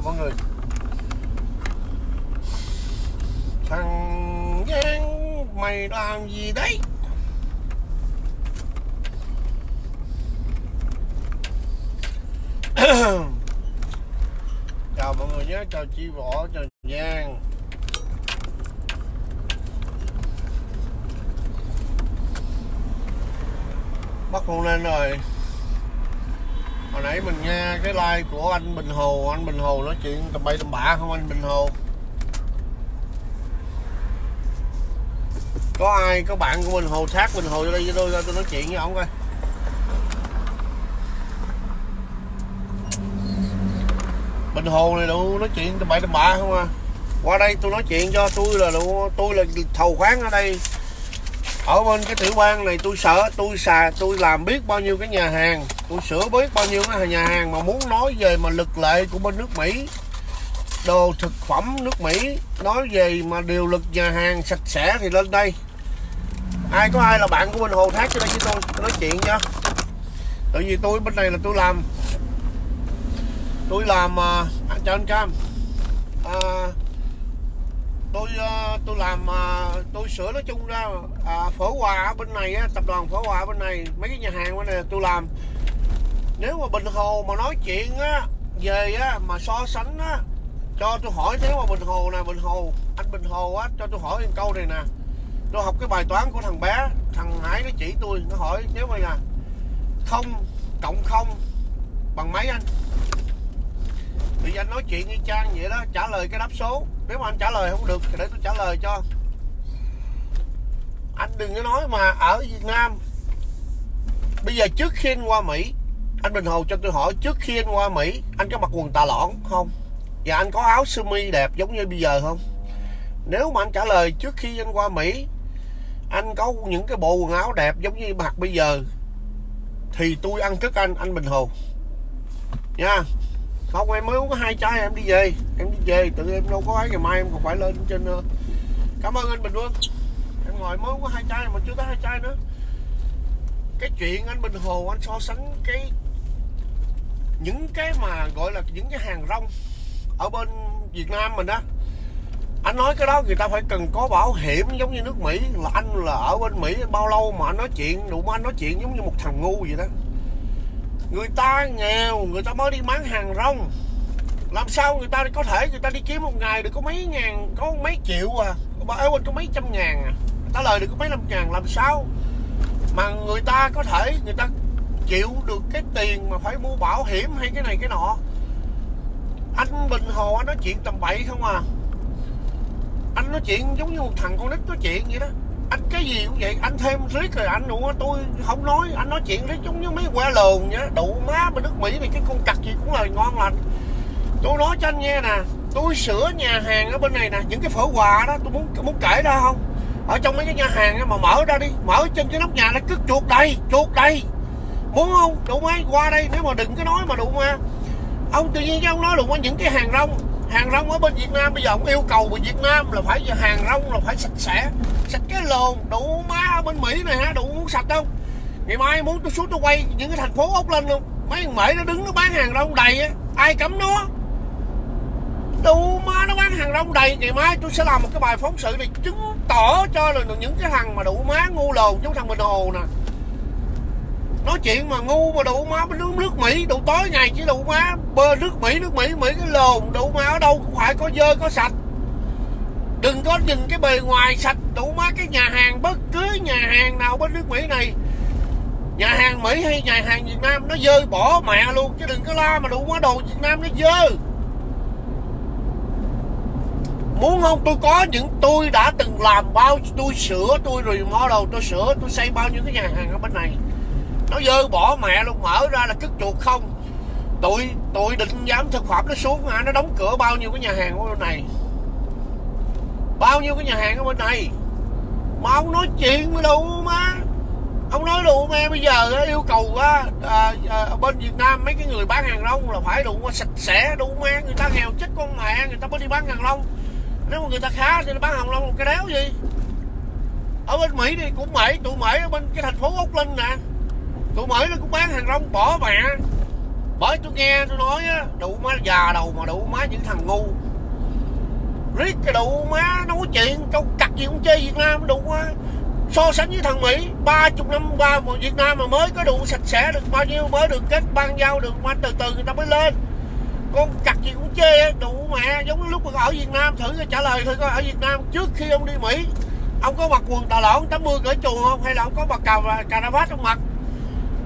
mọi người. Thằng Giang, mày làm gì đấy? Chào mọi người nhé, chào chi võ, chào Giang. Bắt con lên rồi nghe cái like của anh Bình Hồ anh Bình Hồ nói chuyện tầm bậy tầm bạ không anh Bình Hồ? Có ai có bạn của Bình Hồ thác Bình Hồ vô đây với tôi ra tôi nói chuyện với ông coi. Bình Hồ này đủ nói chuyện tầm bậy tầm bạ không à? Qua đây tôi nói chuyện cho tôi là đủ, tôi là thầu khoáng ở đây ở bên cái tiểu bang này tôi sợ tôi xà tôi làm biết bao nhiêu cái nhà hàng. Tôi sửa biết bao nhiêu cái nhà hàng mà muốn nói về mà lực lệ của bên nước Mỹ. Đồ thực phẩm nước Mỹ nói về mà điều lực nhà hàng sạch sẽ thì lên đây. Ai có ai là bạn của bên Hồ Thác cho đây với tôi, nói chuyện nha. Tại vì tôi bên này là tôi làm. Tôi làm uh, cho anh Cam. Uh, tôi ờ, tôi làm ờ, tôi sửa nói chung ra à, phở quà ở bên này tập đoàn phở quà ở bên này mấy cái nhà hàng bên này tôi làm. Nếu mà bình hồ mà nói chuyện á về á mà so sánh á cho tôi hỏi nếu mà bình hồ nè bình hồ anh bình hồ á cho tôi hỏi một câu này nè. Tôi học cái bài toán của thằng bé thằng hải nó chỉ tôi nó hỏi nếu mà là không cộng không bằng mấy anh? Thì anh nói chuyện y chang vậy đó, trả lời cái đáp số. Nếu mà anh trả lời không được thì để tôi trả lời cho. Anh đừng có nói mà ở Việt Nam. Bây giờ trước khi anh qua Mỹ, anh Bình Hồ cho tôi hỏi, trước khi anh qua Mỹ, anh có mặc quần tà lõn không? Và anh có áo sơ mi đẹp giống như bây giờ không? Nếu mà anh trả lời trước khi anh qua Mỹ, anh có những cái bộ quần áo đẹp giống như mặc bây giờ, thì tôi ăn cất anh anh Bình Hồ nha không, em mới uống có hai chai, em đi về. Em đi về, tự em đâu có ấy, ngày mai em còn phải lên trên uh... cảm ơn anh Bình luôn em ngồi mới uống có hai chai, mà chưa tới hai chai nữa. Cái chuyện anh Bình Hồ, anh so sánh cái, những cái mà gọi là những cái hàng rong ở bên Việt Nam mình đó anh nói cái đó người ta phải cần có bảo hiểm giống như nước Mỹ. Là anh là ở bên Mỹ, bao lâu mà anh nói chuyện, đủ anh nói chuyện giống như một thằng ngu vậy đó người ta nghèo, người ta mới đi bán hàng rong. Làm sao người ta có thể người ta đi kiếm một ngày được có mấy ngàn, có mấy triệu à? Ở quên, có mấy trăm ngàn à? Người ta lời được có mấy năm ngàn, làm sao mà người ta có thể người ta chịu được cái tiền mà phải mua bảo hiểm hay cái này cái nọ? Anh Bình Hồ, anh nói chuyện tầm bậy không à? Anh nói chuyện giống như một thằng con nít nói chuyện vậy đó anh cái gì cũng vậy, anh thêm riết rồi anh nữa tôi không nói, anh nói chuyện riết giống như mấy que lồn nhá đủ má bên nước mỹ này cái con cặc gì cũng là ngon lành. Tôi nói cho anh nghe nè, tôi sửa nhà hàng ở bên này nè, những cái phở quà đó tôi muốn muốn kể ra không? Ở trong mấy cái nhà hàng mà mở ra đi, mở trên cái nóc nhà nó cứ chuột đầy chuột đầy. Muốn không? Đủ mấy qua đây, nếu mà đừng có nói mà đủ ma ông tự nhiên ông nói đủ những cái hàng rong hàng rong ở bên Việt Nam bây giờ ông yêu cầu bên Việt Nam là phải hàng rong là phải sạch sẽ, sạch cái lồn, đủ má ở bên Mỹ này ha đủ muốn sạch không ngày mai muốn tôi xuống tôi quay những cái thành phố ốc lên luôn. Mấy thằng Mỹ nó đứng nó bán hàng rong đầy á, ai cấm nó? Đủ má nó bán hàng rong đầy, ngày mai tôi sẽ làm một cái bài phóng sự để chứng tỏ cho là những cái thằng mà đủ má ngu lồn giống thằng Bình Hồ nè nói chuyện mà ngu mà đủ má bên nước, nước Mỹ đủ tối ngày chỉ đủ má bơ nước Mỹ nước Mỹ Mỹ cái lồn đủ má ở đâu cũng phải có dơ có sạch. Đừng có nhìn cái bề ngoài sạch đủ má cái nhà hàng bất cứ nhà hàng nào bên nước Mỹ này. Nhà hàng Mỹ hay nhà hàng Việt Nam nó dơ bỏ mẹ luôn chứ đừng có la mà đủ má đồ Việt Nam nó dơ. Muốn không tôi có những tôi đã từng làm bao tôi sửa tôi remodel tôi sửa tôi xây bao nhiêu cái nhà hàng ở bên này nó dơ bỏ mẹ luôn mở ra là cứt chuột không. Tụi tụi định giám thực phẩm nó xuống hả? Nó đóng cửa bao nhiêu cái nhà hàng ở bên này? Bao nhiêu cái nhà hàng ở bên này? Mà ông nói chuyện với đủ má. Ông nói đủ mà bây giờ yêu cầu á à, à, bên Việt Nam mấy cái người bán hàng rong là phải đủ sạch sẽ đủ má. Người ta nghèo chết con mẹ người ta mới đi bán hàng rong. Nếu mà người ta khá thì bán hàng rong cái đéo gì? Ở bên Mỹ thì cũng Mỹ tụi Mỹ ở bên cái thành phố Úc Linh nè tụi mới nó cũng bán hàng rong, bỏ mẹ bởi tôi nghe tôi nói á đủ má già đầu mà đủ má những thằng ngu. Riết cái đủ má nói chuyện, câu cặt gì cũng chơi việt nam đủ quá so sánh với thằng mỹ, ba chục năm qua mà việt nam mà mới có đủ sạch sẽ được bao nhiêu, mới được kết ban giao được mà từ từ người ta mới lên. Con cặt gì cũng chê đủ mẹ giống như lúc mà ở việt nam thử trả lời thử coi ở việt nam trước khi ông đi mỹ, ông có mặc quần tà lõn 80 cởi chuồng không? Hay là ông có mặc cà cà ra vát trong mặt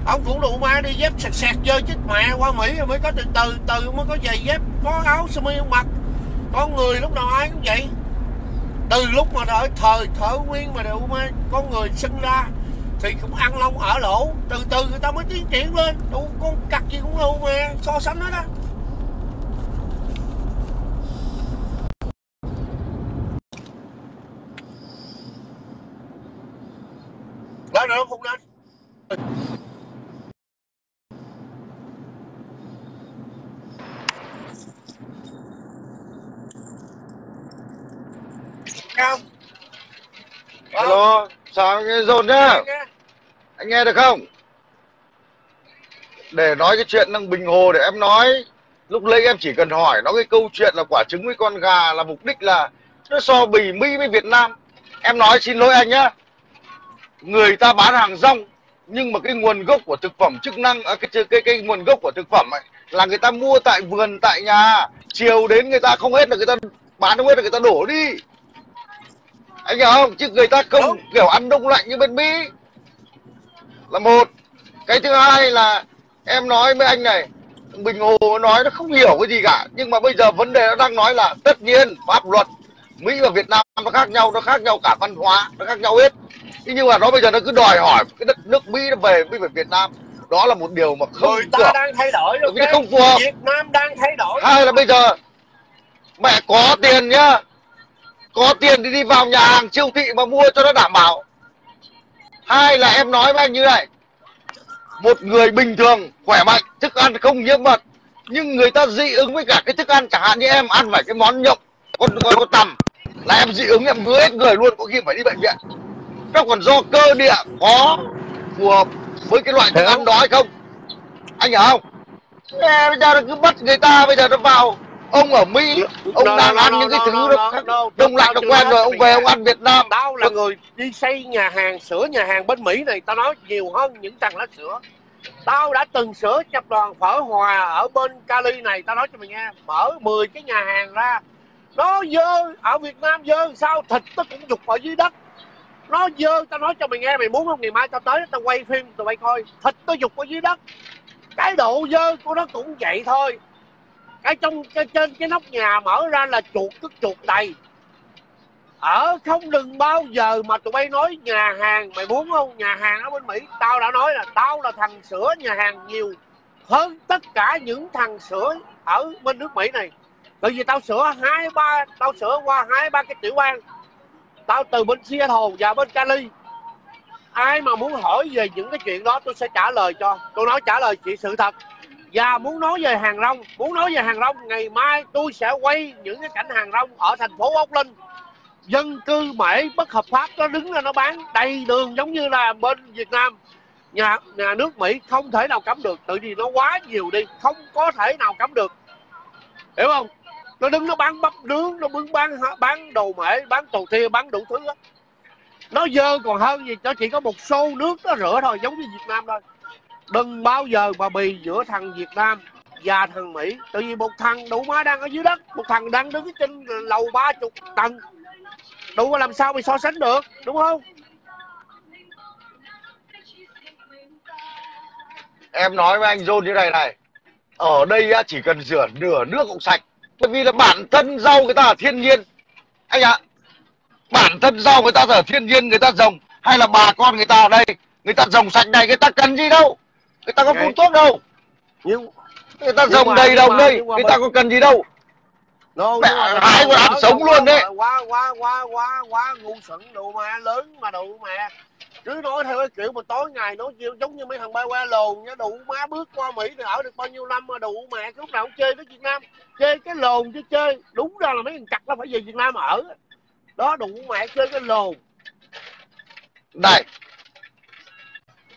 ông cũng đủ ma đi dép sạch sạc chơi chết mẹ qua mỹ rồi mới có từ từ từ mới có giày dép, có áo sơ mi mặc. Con người lúc nào ai cũng vậy. Từ lúc mà đợi thời thở nguyên mà đủ ma con người sinh ra thì cũng ăn lông ở lỗ. Từ từ người ta mới tiến triển lên. Đủ con cặt gì cũng luôn mà so sánh hết á. Lên nữa không lên không Alo, sao nghe dồn nhá? Anh nghe. Được không? Để nói cái chuyện năng Bình Hồ để em nói. Lúc lấy em chỉ cần hỏi nó cái câu chuyện là quả trứng với con gà là mục đích là Nó so bì Mỹ với Việt Nam. Em nói xin lỗi anh nhá. Người ta bán hàng rong Nhưng mà cái nguồn gốc của thực phẩm chức năng à, cái, cái, cái, cái nguồn gốc của thực phẩm ấy, Là người ta mua tại vườn, tại nhà. Chiều đến người ta không hết là người ta bán không hết là người ta đổ đi anh hiểu không? Chứ người ta không Đúng. kiểu ăn đông lạnh như bên mỹ. Là một. Cái thứ hai là em nói với anh này bình hồ nói nó không hiểu cái gì cả. Nhưng mà bây giờ vấn đề nó đang nói là tất nhiên pháp luật mỹ và việt nam nó khác nhau nó khác nhau cả văn hóa nó khác nhau hết. Nhưng mà nó bây giờ nó cứ đòi hỏi cái đất nước mỹ nó về với việt nam. Đó là một điều mà không người ta được. đang thay đổi rồi cái không phù hợp. Việt nam đang thay đổi. Hai là bây giờ mẹ có tiền nhá có tiền thì đi vào nhà hàng siêu thị mà mua cho nó đảm bảo. Hai là em nói với anh như này. Một người bình thường, khỏe mạnh, thức ăn không nhiễm mật. Nhưng người ta dị ứng với cả cái thức ăn, chẳng hạn như em ăn phải cái món nhộng, con con con tằm. Là em dị ứng, em ngứa hết người luôn, có khi phải đi bệnh viện. Nó còn do cơ địa có phù hợp với cái loại thức ăn đó hay không? Anh hiểu không? Bây giờ nó cứ bắt người ta, bây giờ nó vào ông ở mỹ ông no, đang no, ăn no, những cái thứ no, đông lạnh nó quen rồi ông về ông ăn việt nam. Tao là người đi xây nhà hàng sửa nhà hàng bên mỹ này tao nói nhiều hơn những thằng lá sữa tao đã từng sửa tập đoàn phở hòa ở bên cali này tao nói cho mày nghe mở 10 cái nhà hàng ra. Nó dơ ở việt nam dơ sao thịt nó cũng dục ở dưới đất. Nó dơ tao nói cho mày nghe mày muốn không? Ngày mai tao tới tao quay phim tụi bay coi thịt nó dục ở dưới đất. Cái độ dơ của nó cũng vậy thôi cái trong cái trên cái nóc nhà mở ra là chuột cứ chuột đầy. Ở không đừng bao giờ mà tụi bay nói nhà hàng, mày muốn không? Nhà hàng ở bên mỹ, tao đã nói là tao là thằng sửa nhà hàng nhiều hơn tất cả những thằng sửa ở bên nước mỹ này. Bởi vì tao sửa hai, ba, tao sửa qua hai, ba cái tiểu bang. Tao từ bên Seattle và bên Cali. Ai mà muốn hỏi về những cái chuyện đó tôi sẽ trả lời cho. Tôi nói trả lời chỉ sự thật và muốn nói về hàng rong, muốn nói về hàng rong, ngày mai tôi sẽ quay những cái cảnh hàng rong ở thành phố ốc linh. Dân cư mễ bất hợp pháp, nó đứng ra nó bán đầy đường giống như là bên việt nam. Nhà nhà nước mỹ không thể nào cấm được tự vì nó quá nhiều đi, không có thể nào cấm được. Hiểu không? Nó đứng, nó bán bắp nướng, nó đứng bán bán đồ mễ, bán tù thia, bán đủ thứ đó. nó dơ còn hơn gì, nó chỉ có một xô nước nó rửa thôi, giống như việt nam thôi đừng bao giờ mà bì giữa thằng Việt Nam và thằng Mỹ. Tại vì một thằng đủ má đang ở dưới đất, một thằng đang đứng trên lầu ba chục tầng. Đủ làm sao mày so sánh được, đúng không? Em nói với anh John như này này. Ở đây chỉ cần rửa nửa nước cũng sạch. Bởi vì là bản thân rau người ta ở thiên nhiên. Anh ạ, bản thân rau người ta ở thiên nhiên, người ta trồng. Hay là bà con người ta ở đây, người ta trồng sạch này, người ta cần gì đâu? Người ta có phun thuốc đâu. Nhưng người ta trồng đầy đồng đây người ta có cần gì đâu. No, mẹ hai con ăn sống luôn đấy. quá quá quá quá quá ngu xuẩn đủ mà lớn mà đủ mà. Cứ nói theo cái kiểu mà tối ngày nói giống như mấy thằng bay qua lồn nhá đủ má bước qua mỹ thì ở được bao nhiêu năm mà đủ mẹ lúc nào cũng chơi với việt nam. Chơi cái lồn chứ chơi đúng ra là mấy thằng cặt nó phải về việt nam ở. Đó đủ mẹ chơi cái lồn. Đây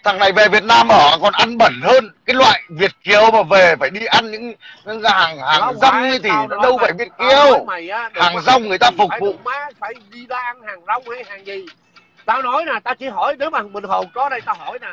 thằng này về Việt Nam ở còn ăn bẩn hơn. Cái loại Việt kiều mà về phải đi ăn những, những hàng hàng rong ấy thì nó đâu phải Việt kiều. á, hàng rong người ta phục vụ. má phải đi ra ăn hàng rong hay hàng gì. Tao nói nè tao chỉ hỏi nếu mà bình thường có đây tao hỏi nè.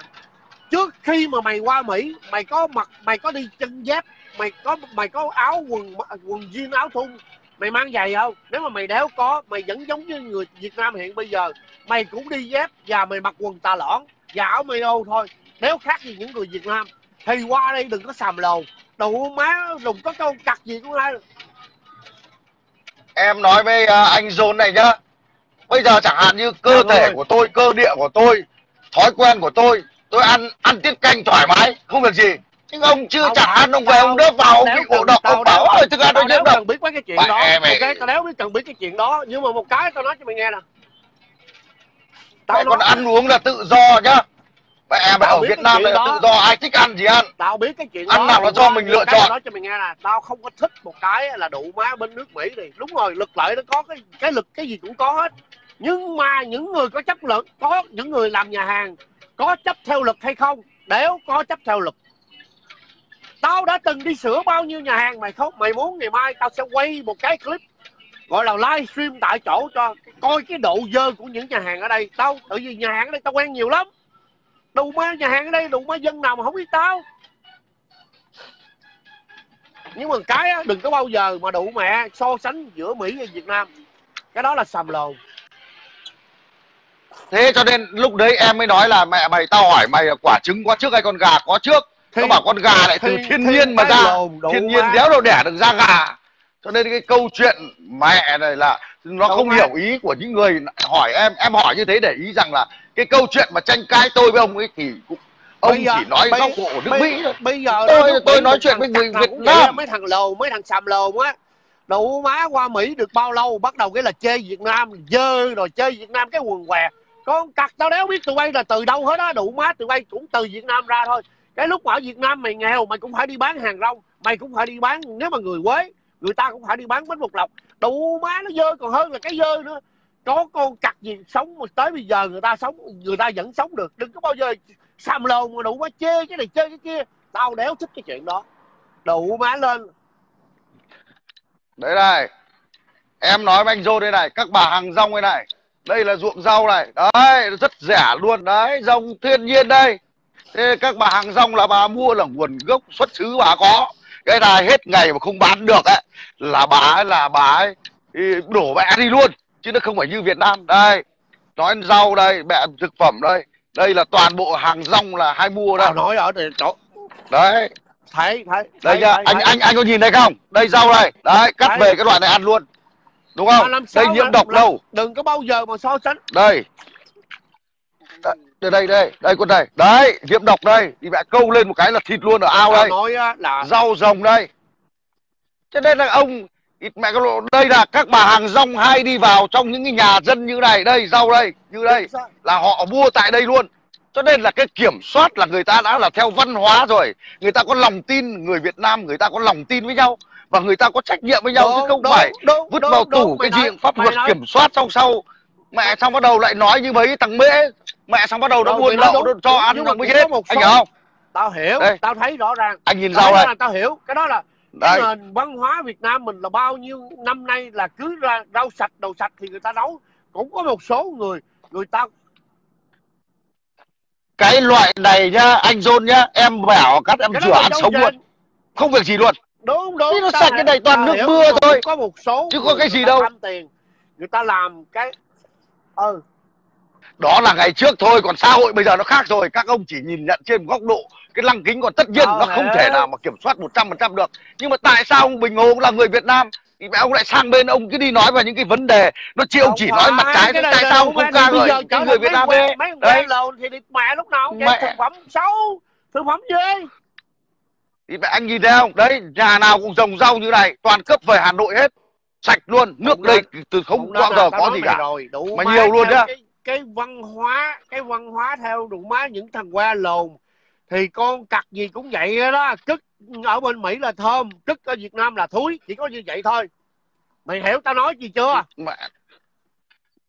Trước khi mà mày qua mỹ mày có mặc mày có đi chân dép mày có mày có áo quần quần jean áo thun mày mang giày không? Nếu mà mày đéo có mày vẫn giống như người việt nam hiện bây giờ mày cũng đi dép và mày mặc quần tà lõn và áo mê thôi. Đéo khác gì những người việt nam thì qua đây đừng có xàm lầu. Đủ má đừng có câu cặt gì cũng hay. Em nói với à, anh John này nhá. Bây giờ chẳng hạn như cơ Dạ, thể rồi. của tôi cơ địa của tôi thói quen của tôi tôi ăn ăn tiết canh thoải mái không việc gì. Nhưng ông chưa chẳng ăn ông về ông đớp vào ông bị ngộ độc ông bảo ơi thức ăn đéo nhiễm độc biết mấy cái chuyện đó. ok tao đéo biết cần biết cái chuyện đó. Nhưng mà một cái tao nói cho mày nghe nè mẹ tao còn nói ăn uống là tự do nhá. Mẹ Tao ở Việt Nam này là tự do ai thích ăn gì ăn. Tao biết cái chuyện Ăn đó. nào là do mình lựa chọn. nói cho mày nghe là tao không có thích một cái là đủ má bên nước mỹ này. Đúng rồi lực lợi nó có cái cái lực cái gì cũng có hết. Nhưng mà những người có chấp lực có những người làm nhà hàng có chấp theo lực hay không? Đéo có chấp theo lực. Tao đã từng đi sửa bao nhiêu nhà hàng mày không? Mày muốn ngày mai tao sẽ quay một cái clip gọi là livestream tại chỗ cho coi cái độ dơ của những nhà hàng ở đây. Tao tại vì nhà hàng ở đây tao quen nhiều lắm. Đủ má nhà hàng ở đây đủ má dân nào mà không biết tao. Nhưng mà cái á, đừng có bao giờ mà đủ mẹ so sánh giữa mỹ và việt nam. Cái đó là sầm lồn. Thế cho nên lúc đấy em mới nói là mẹ mày tao hỏi mày quả trứng có trước hay con gà có trước? Nó bảo con gà lại từ thì- thiên thì nhiên mà ra. lồn thiên nhiên đéo đâu đẻ được ra gà cho nên cái câu chuyện mẹ này là nó Đâu không hiểu ý của những người hỏi em em hỏi như thế để ý rằng là cái câu chuyện mà tranh cãi tôi với ông ấy thì cũng ông Bây giờ- chỉ nói bây- góc độ của nước bây, Mỹ thôi. bây giờ Tôi- tôi Mỹ nói chuyện với người Việt Nam. mấy thằng lồ mấy thằng xàm lồn á đủ má qua mỹ được bao lâu bắt đầu cái là chê việt nam dơ rồi chê việt nam cái quần què. Con cặc tao đéo biết tụi bay là từ đâu hết á đủ má tụi bay cũng từ việt nam ra thôi. Cái lúc mà ở việt nam mày nghèo mày cũng phải đi bán hàng rong mày cũng phải đi bán nếu mà người quế người ta cũng phải đi bán bánh bột lọc. Đủ má nó dơ, còn hơn là cái dơ nữa. Có con cặc gì sống mà tới bây giờ người ta sống, người ta vẫn sống được. Đừng có bao giờ xàm lồn mà đủ má chê cái này chê cái kia. Tao đéo thích cái chuyện đó. Đủ má lên. Đấy này, em nói với anh Dô đây này, các bà hàng rong đây này, đây là ruộng rau này. Đấy, rất rẻ luôn. Đấy, rong thiên nhiên đây. Thế các bà hàng rong là bà mua là nguồn gốc xuất xứ bà có cái này hết ngày mà không bán được ấy là bà ấy là bà ấy thì đổ mẹ đi luôn chứ nó không phải như Việt Nam. Đây nói rau đây mẹ thực phẩm đây. Đây là toàn bộ hàng rong là hai mua đây nói ở đây chỗ đấy. Thấy thấy đây thấy, thấy, anh thấy. anh anh có nhìn thấy không? Đây rau đây. Đấy cắt Đấy. về cái loại này ăn luôn. Đúng không? Đây nhiễm độc đâu. đừng có bao giờ mà so sánh. Đây đây đây đây đây con đây đấy nhiễm độc đây. Thì mẹ câu lên một cái là thịt luôn ở ao tao đây. nói là rau rồng đây. Cho nên là ông ít mẹ cái lộ đây là các bà hàng rong hay đi vào trong những cái nhà dân như này. Đây rau đây như đây. Là họ mua tại đây luôn. Cho nên là cái kiểm soát là người ta đã là theo văn hóa rồi. Người ta có lòng tin người Việt Nam người ta có lòng tin với nhau. Và người ta có trách nhiệm với nhau chứ không phải đúng, vứt đúng, vào đúng, tủ mày cái gì cũng pháp luật nói- kiểm soát xong sau. Mẹ xong bắt đầu lại nói như mấy thằng mễ mẹ xong bắt đầu nó buôn lậu đúng, nó cho ăn nó mới chết anh hiểu không? Tao hiểu Đây. tao thấy rõ ràng. Anh nhìn đó đây? là tao hiểu. Cái đó là cái đây nền văn hóa Việt Nam mình là bao nhiêu năm nay là cứ ra rau sạch đồ sạch thì người ta nấu. Cũng có một số người người ta cái loại này nhá anh John nhá em bảo cắt em rửa ăn sống luôn. không việc gì luôn. Đúng đúng. Thế nó tao sạch cái này toàn tao nước mưa thôi. có một số Chứ có cái gì đâu. tiền người ta làm cái ừ đó là ngày trước thôi còn xã hội bây giờ nó khác rồi. Các ông chỉ nhìn nhận trên một góc độ cái lăng kính còn tất nhiên nó không thể nào mà kiểm soát 100% được. Nhưng mà tại sao ông Bình Hồ cũng là người Việt Nam? Thì mẹ ông lại sang bên ông cứ đi nói về những cái vấn đề nó chỉ ông chỉ nói mặt trái cái tại sao ông không ca ngợi trở người Việt Nam mấy đấy. lồn thì mẹ lúc nào cũng thực phẩm xấu thực phẩm gì? Thì mẹ anh nhìn thấy không? Đấy nhà nào cũng trồng rau như này toàn cấp về Hà Nội hết sạch luôn nước đây từ không bao đó giờ có gì cả. Mà nhiều luôn nhá cái, văn hóa cái văn hóa theo đủ má những thằng qua lồn thì con cặc gì cũng vậy đó, đó. cất ở bên Mỹ là thơm cất ở Việt Nam là thúi chỉ có như vậy thôi. Mày hiểu tao nói gì chưa? Mà...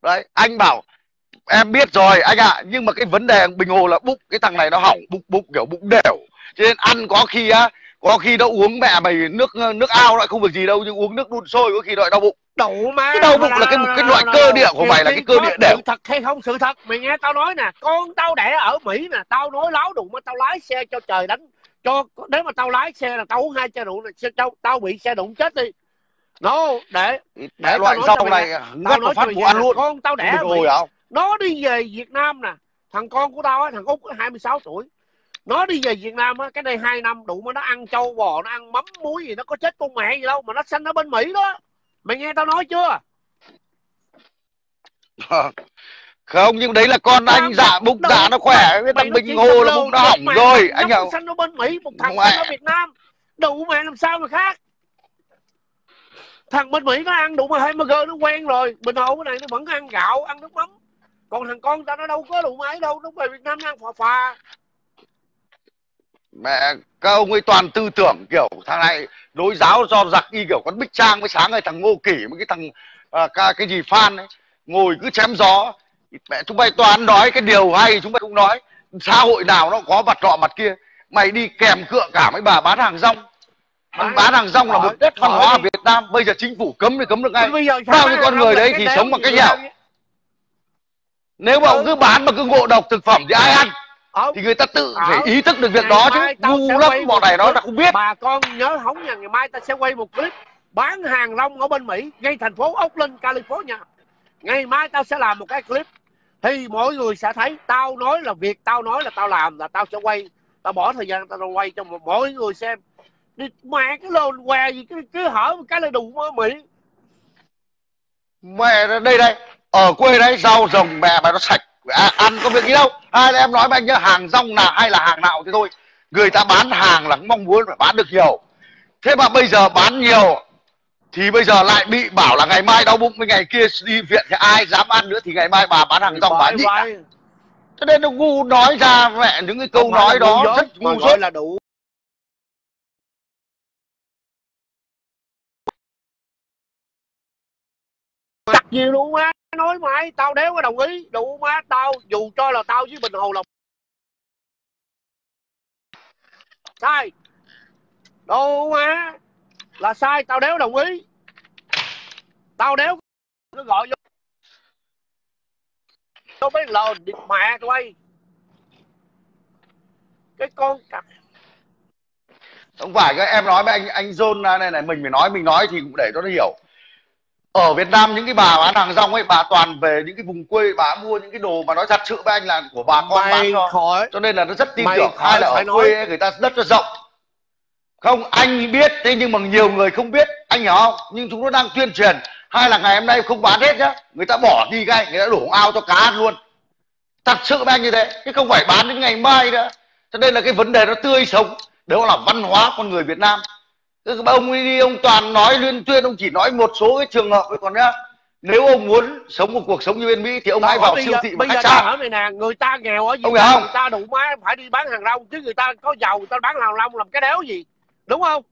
đấy anh bảo em biết rồi anh ạ nhưng mà cái vấn đề bình hồ là bụng cái thằng này nó hỏng bụng bụng kiểu bụng đều. Cho nên ăn có khi á có khi nó uống mẹ mày nước nước ao lại không việc gì đâu nhưng uống nước đun sôi có khi lại đau bụng. Đủ má cái đau bụng là cái cái loại cơ địa của mày là cái cơ địa đều. thật hay không sự thật? Mày nghe tao nói nè con tao đẻ ở mỹ nè tao nói láo đụng mà tao lái xe cho trời đánh cho nếu mà tao lái xe là tao uống hai chai rượu là tao tao bị xe đụng chết đi. No để để loại rau này ngất một phát bụng ăn luôn. con tao đẻ nó đi về việt nam nè thằng con của tao á thằng út 26 tuổi nó đi về Việt Nam á cái đây hai năm đủ mà nó ăn trâu bò nó ăn mắm muối gì nó có chết con mẹ gì đâu mà nó sanh ở bên Mỹ đó. Mày nghe tao nói chưa? Không nhưng đấy là con anh dạ bụng dạ nó khỏe cái thằng bình hồ là bụng nó hỏng rồi anh hiểu. sanh ở bên Mỹ một thằng ở Việt Nam đủ mẹ làm sao mà khác. Thằng bên Mỹ nó ăn đủ mà hamburger nó quen rồi. Bình hồ cái này nó vẫn ăn gạo ăn nước mắm. Còn thằng con ta nó đâu có đủ mấy đâu nó về Việt Nam nó ăn phà phà mẹ các ông ấy toàn tư tưởng kiểu thằng này đối giáo do giặc y kiểu con bích trang với sáng ngày thằng ngô kỷ với cái thằng à, cái, cái gì phan ấy. Ngồi cứ chém gió. Mẹ chúng mày toàn nói cái điều hay chúng mày cũng nói. Xã hội nào nó có mặt nọ mặt kia. Mày đi kèm cựa cả mấy bà bán hàng rong. Bán, bán hàng rong là một đất văn hóa Việt Nam. Bây giờ chính phủ cấm thì cấm được ngay. Bao nhiêu con người đấy thì sống bằng cách nào nếu mà cứ bán mà cứ ngộ độc thực phẩm thì ai ăn thì người ta tự phải ý thức được việc đó chứ. ngu lắm bọn này nó là không biết. Bà con nhớ hóng nha ngày mai ta sẽ quay một clip bán hàng rong ở bên Mỹ ngay thành phố Oakland California. Ngày mai tao sẽ làm một cái clip. Thì mọi người sẽ thấy tao nói là việc tao nói là tao làm là tao sẽ quay. Tao bỏ thời gian tao quay cho mọi người xem. Đi mẹ cái lồn què gì cứ, cứ hở một cái là đủ ở Mỹ. Mẹ đây đây ở quê đấy rau rồng mẹ mày nó sạch à, ăn có việc gì đâu. Hai là em nói với anh nhá hàng rong nào hay là hàng nào thì thôi. Người ta bán hàng là mong muốn phải bán được nhiều. Thế mà bây giờ bán nhiều thì bây giờ lại bị bảo là ngày mai đau bụng với ngày kia đi viện thì ai dám ăn nữa thì ngày mai bà bán hàng rong bán gì cho nên nó ngu nói ra mẹ những cái câu nói đó rất ngu dốt. là đủ. Chặt gì luôn á nói mày tao đéo có đồng ý, đủ má tao, dù cho là tao với bình hồ là sai. Đồ má, là sai, tao đéo đồng ý. Tao đéo nó gọi vô. Tao biết lồn địt mẹ tụi bay. Cái con cặp. Không phải cái em nói với anh anh John này này, mình phải nói, mình nói thì cũng để cho nó hiểu ở Việt Nam những cái bà bán hàng rong ấy bà toàn về những cái vùng quê bà mua những cái đồ mà nói thật sự với anh là của bà con mày bán cho. khỏi, cho nên là nó rất tin tưởng. Hay là ở quê ấy, người ta đất nó rộng. Không anh biết thế nhưng mà nhiều người không biết. Anh hiểu không? Nhưng chúng nó đang tuyên truyền. Hay là ngày hôm nay không bán hết nhá. Người ta bỏ đi ngay người ta đổ ao cho cá ăn luôn. Thật sự với anh như thế chứ không phải bán đến ngày mai nữa. Cho nên là cái vấn đề nó tươi sống. Đó là văn hóa con người Việt Nam ông ấy đi ông toàn nói liên tuyên ông chỉ nói một số cái trường hợp còn nhá nếu ông muốn sống một cuộc sống như bên Mỹ thì ông hãy vào siêu thị và khách sạn. này nè, người ta nghèo ở Việt Nam, người ta đủ má phải đi bán hàng rong chứ người ta có giàu người ta bán hàng rong làm cái đéo gì, đúng không?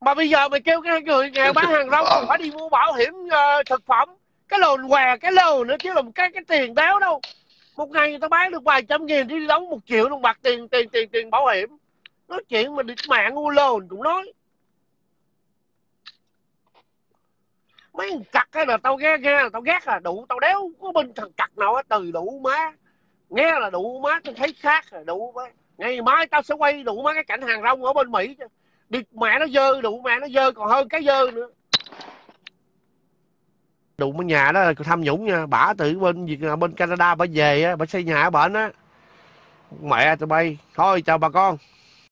Mà bây giờ mày kêu cái người nghèo bán hàng rong còn phải đi mua bảo hiểm uh, thực phẩm, cái lồn què cái lồ nữa chứ làm cái cái tiền đéo đâu. Một ngày người ta bán được vài trăm nghìn đi đóng một triệu đồng bạc tiền tiền tiền tiền bảo hiểm nói chuyện mà địch mạng ngu lồn cũng nói. Mấy thằng cặc cái là tao ghét nghe là tao ghét là đủ tao đéo có bên thằng cặc nào á từ đủ má. Nghe là đủ má, tao thấy khác là đủ má. Ngày mai tao sẽ quay đủ má cái cảnh hàng rong ở bên mỹ chứ. Đi mẹ nó dơ, đủ mẹ nó dơ, còn hơn cái dơ nữa. Đủ mấy nhà đó là tham nhũng nha, bả từ bên việt à, bên canada bả về á, bả xây nhà ở bển á. Mẹ tụi bay, thôi, chào bà con.